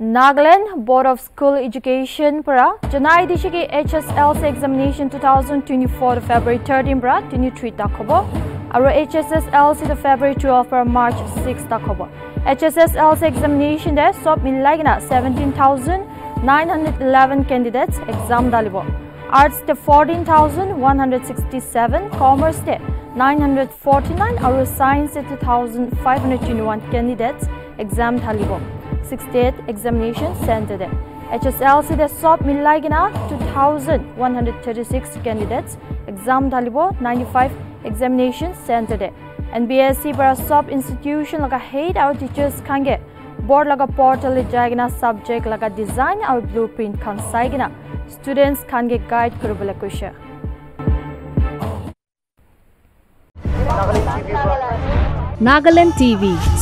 Nagaland Board of School Education para Janai dishiki HSLC examination 2024 February 13 para 23 takobo aro HSSLC to February 12 para March 6 takobo HSSLC examination de sob milagina 17911 candidates exam dalibo Arts de 14167 Commerce de 949 aro Science de 2521 candidates exam dalibo 68 examination center there. HSLC the sub milagina 2136 candidates exam dalibo 95 examination center there. And BSc para sub institution laga head our teachers kange board laga portal jagina subject laga design our blueprint kan saigina students kange guide kurubala kusha. Nagaland TV,